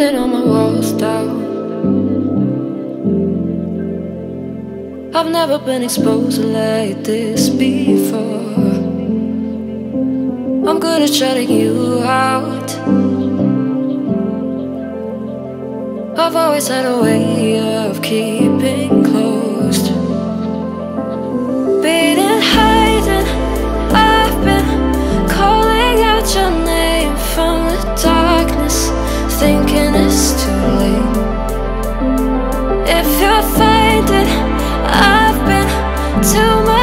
Pulling all my walls down. I've never been exposed like this before. I'm gonna try to you out. I've always had a way of keeping close. if you find it I've been too much.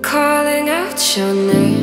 Calling out your name.